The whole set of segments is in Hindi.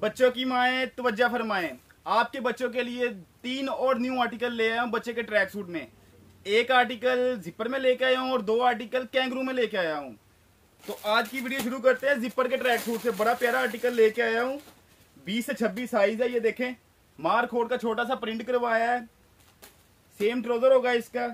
बच्चों की माए, तवज्जा फरमाएँ। आपके बच्चों के लिए तीन और न्यू आर्टिकल ले आया हूँ बच्चे के ट्रैक सूट में। एक आर्टिकल जिपर में लेके आया हूँ और दो आर्टिकल कैंगरू में लेके आया हूँ। तो आज की वीडियो शुरू करते हैं जिपर के ट्रैक सूट से। बड़ा प्यारा आर्टिकल लेके आया हूँ। बीस से छब्बीस साइज़ है ये देखें। मार खोड़ का छोटा सा प्रिंट करवाया है। सेम ट्रोजर होगा इसका।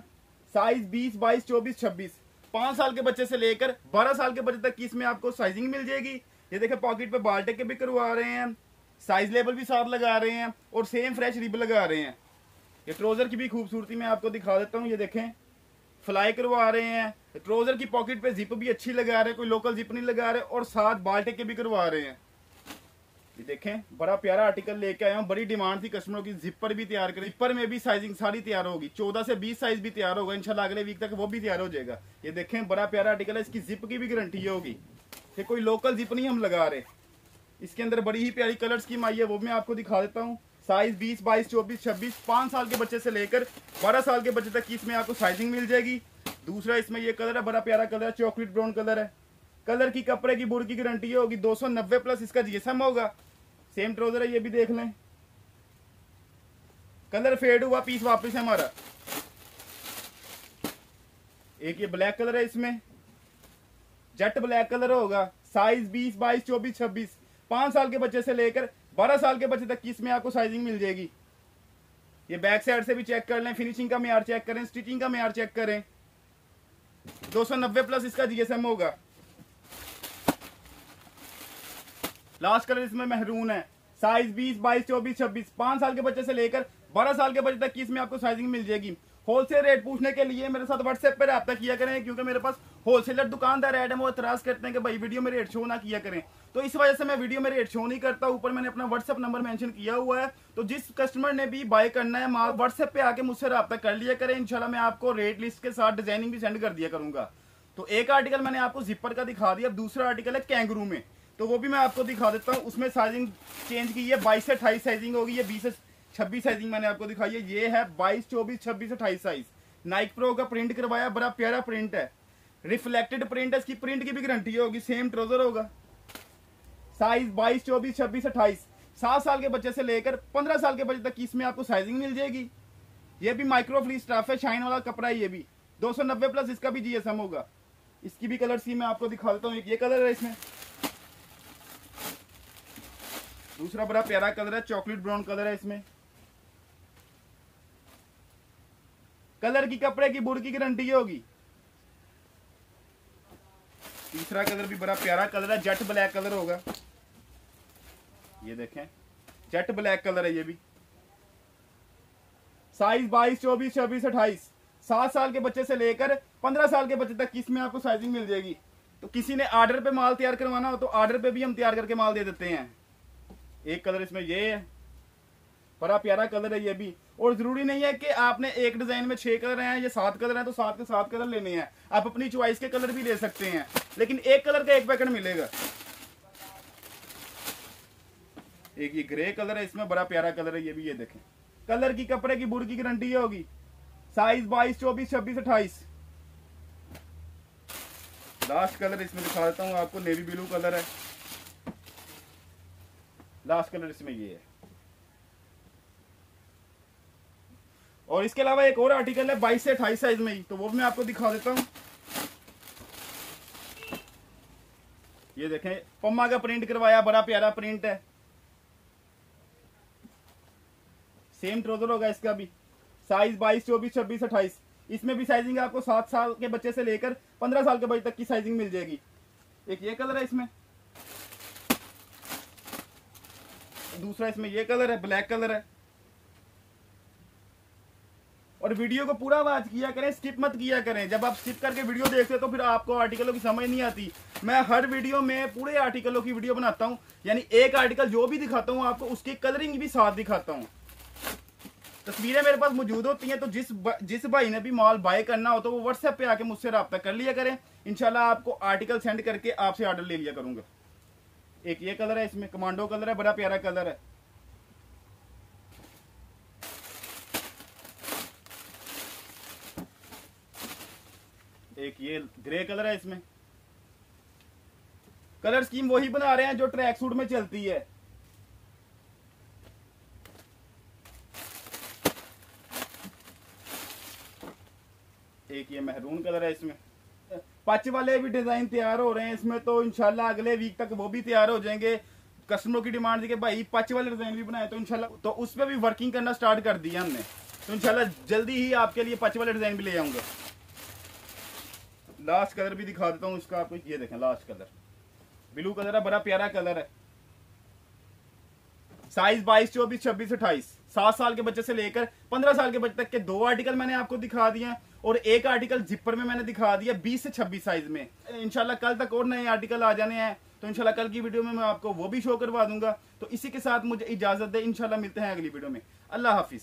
साइज़ बीस, बाईस, चौबीस, छब्बीस। पाँच साल के बच्चे से लेकर बारह साल के बच्चे तक की इसमें आपको साइजिंग मिल जाएगी। ये देखें पॉकेट पे बाल्टे के भी करवा रहे हैं साइज़ लेबल भी साथ लगा रहे हैं और सेम फ्रेश रिब लगा रहे हैं। ये ट्रोजर की भी खूबसूरती मैं आपको दिखा देता हूँ, ये देखें। फ्लाई करवा रहे हैं ट्रोजर की पॉकेट पे जिप भी अच्छी लगा रहे हैं, कोई लोकल जिप नहीं लगा रहे और साथ बाल्टे के भी करवा रहे हैं। ये देखें, बड़ा प्यारा आर्टिकल लेके आया हूँ, बड़ी डिमांड थी कस्टमरों की जिपर भी तैयार करें। जिपर में भी साइजिंग सारी तैयार होगी, चौदह से बीस साइज़ भी तैयार होगा, इंशाल्लाह अगले वीक तक वो भी तैयार हो जाएगा। ये देखें, बड़ा प्यारा आर्टिकल है, इसकी जिप की भी गारंटी होगी। ये कोई लोकल जिप नहीं हम लगा रहे। इसके अंदर बड़ी ही प्यारी कलर स्कीम आई है, वो मैं आपको दिखा देता हूँ। साइज़ बीस, बाईस, चौबीस, छब्बीस, पाँच साल के बच्चे से लेकर बारह साल के बच्चे तक की इसमें आपको साइजिंग मिल जाएगी। दूसरा इसमें ये कलर है, बड़ा प्यारा कलर है चॉकलेट ब्राउन कलर है। कलर की कपड़े की बुर की गारंटी होगी, दो सौ नब्बे प्लस इसका जीएसएम होगा। सेम ट्राउज़र है, ये भी देख लें। कलर फेड हुआ पीस वापस है हमारा। एक ये ब्लैक कलर है इसमें। जेट ब्लैक कलर होगा साइज़ बीस, बाईस, चौबीस, छब्बीस। पाँच साल के बच्चे से लेकर बारह साल के बच्चे तक की इसमें आपको साइजिंग मिल जाएगी? ये बैक साइड से भी चेक कर लें फिनिशिंग का मैार चेक करें स्टिचिंग का मैार चेक करें। 290 प्लस इसका जीएसएम होगा। लास्ट कलर इसमें महरून है। साइज़ 20 22 24 26 पाँच साल के बच्चे से लेकर 12 साल के बच्चे तक की इसमें आपको साइजिंग मिल जाएगी? होलसेल रेट पूछने के लिए मेरे साथ व्हाट्सएप पर रब्ता किया करें, क्योंकि मेरे पास होलसेलर दुकानदार है वो इतराज करते हैं कि भाई वीडियो में रेट शो ना किया करें। तो इस वजह से मैं वीडियो में रेट शो नहीं करता, ऊपर मैंने अपना व्हाट्सएप नंबर मेंशन किया हुआ है। तो जिस कस्टमर ने भी बाय करना है माल व्हाट्सएप पे आके मुझसे रब्ता कर लिया करें। इंशाल्लाह मैं आपको रेट लिस्ट के साथ डिज़ाइनिंग भी सेंड कर दिया करूँगा। तो एक आर्टिकल मैंने आपको जिपर का दिखा दिया, अब दूसरा आर्टिकल है कैंगरू में। तो वो भी मैं आपको दिखा देता हूँ। उसमें साइजिंग चेंज की है, बाईस से अट्ठाईस साइजिंग होगी। ये बीस से छब्बीस साइजिंग मैंने आपको दिखाई है। ये है बाईस, चौबीस, छब्बीस, अट्ठाईस साइज़ नाइक प्रो का प्रिंट करवाया, बड़ा प्यारा प्रिंट है। रिफ्लेक्टेड प्रिंट है इसकी प्रिंट की भी गारंटी होगी सेम ट्रोजर होगा। साइज़ बाईस, चौबीस, छब्बीस, अट्ठाईस। सात साल के बच्चे से लेकर पंद्रह साल के बच्चे तक इसमें आपको साइजिंग मिल जाएगी। ये भी माइक्रो फ्री स्टाफ है शाइन वाला कपड़ा है ये भी। दो सौ नब्बे प्लस इसका भी जीएसएम होगा। इसकी भी कलर सी मैं आपको दिखा देता हूँ ये कलर है इसमें। दूसरा बड़ा प्यारा कलर है चॉकलेट ब्राउन कलर है इसमें। कलर की कपड़े की बुर की गारंटी होगी। तीसरा कलर भी बड़ा प्यारा कलर है, जेट ब्लैक कलर होगा। ये देखें, जेट ब्लैक कलर है ये भी। साइज़ बाईस, चौबीस, छब्बीस, अट्ठाईस। सात साल के बच्चे से लेकर पंद्रह साल के बच्चे तक किसमें आपको साइजिंग मिल जाएगी। तो किसी ने ऑर्डर पे माल तैयार करवाना हो तो ऑर्डर पे भी हम तैयार करके माल दे देते हैं। एक कलर इसमें ये है। बड़ा प्यारा कलर है ये भी। और ज़रूरी नहीं है कि आपने एक डिज़ाइन में छह कलर हैं या सात कलर हैं तो सात के सात कलर लेने हैं। आप अपनी चॉइस के कलर भी ले सकते हैं, लेकिन एक कलर का एक पैकेट मिलेगा। एक ये ग्रे कलर है, इसमें बड़ा प्यारा कलर है, ये भी ये देखें। कलर की, कपड़े की बुर की गारंटी होगी। साइज़ बाईस, चौबीस, छब्बीस, अट्ठाईस। लास्ट कलर इसमें दिखा देता हूँ आपको नेवी ब्लू कलर है। लास्ट कलर इसमें ये है। और इसके अलावा एक और आर्टिकल है, बाईस से अट्ठाईस साइज़ में ही। तो वो मैं आपको दिखा देता हूँ। ये देखें, पम्मा का प्रिंट करवाया, बड़ा प्यारा प्रिंट है। सेम ट्रोजर होगा इसका भी। साइज़ बाईस, चौबीस, छब्बीस, अट्ठाईस। इसमें भी साइजिंग आपको सात साल के बच्चे से लेकर पंद्रह साल के बच्चे तक की साइजिंग मिल जाएगी। एक ये कलर है इसमें। दूसरा इसमें ये कलर है ब्लैक कलर है। और वीडियो को पूरा वाच किया करें स्किप मत किया करें। जब आप स्किप करके वीडियो देखते हैं तो फिर आपको आर्टिकलों की समझ नहीं आती। मैं हर वीडियो में पूरे आर्टिकलों की वीडियो बनाता हूँ। यानी एक आर्टिकल जो भी दिखाता हूँ आपको, उसकी कलरिंग भी साथ दिखाता हूँ। तस्वीरें मेरे पास मौजूद होती हैं तो जिस जिस भाई ने भी मॉल बाय करना हो तो वो व्हाट्सएप पे आके मुझसे रब्ता कर लिया करें। इनशाला आपको आर्टिकल सेंड करके आपसे ऑर्डर ले लिया करूँगा। एक ये कलर है, इसमें कमांडो कलर है, बड़ा प्यारा कलर है। ग्रे कलर है इसमें। कलर स्कीम वही बना रहे हैं जो ट्रैक सूट में चलती है। एक ये महरून कलर है इसमें। पच वाले भी डिज़ाइन तैयार हो रहे हैं इसमें तो इनशाला अगले वीक तक वो भी तैयार हो जाएँगे। कस्टमरों की डिमांड थी कि भाई पच वाले डिज़ाइन भी बनाए तो इनशाला तो उस पर भी वर्किंग करना स्टार्ट कर दिया हमने। तो इनशाला जल्दी ही आपके लिए पच वाले डिज़ाइन भी ले आऊँगा। लास्ट कलर भी दिखा देता हूँ, इसका आपको ये देखें लास्ट कलर ब्लू कलर है, बड़ा प्यारा कलर है। साइज़ बाईस, चौबीस, छब्बीस, अट्ठाईस। सात साल के बच्चे से लेकर पंद्रह साल के बच्चे तक के दो आर्टिकल मैंने आपको दिखा दिए हैं और एक आर्टिकल जिपर में मैंने दिखा दिया बीस से छब्बीस साइज़ में। इनशाला कल तक और नए आर्टिकल आ जाने हैं तो इनशाला कल की वीडियो में मैं आपको वो भी शो करवा दूँगा। तो इसी के साथ मुझे इजाज़त दे इनशाला मिलते हैं अगली वीडियो में। अल्लाह हाफिज।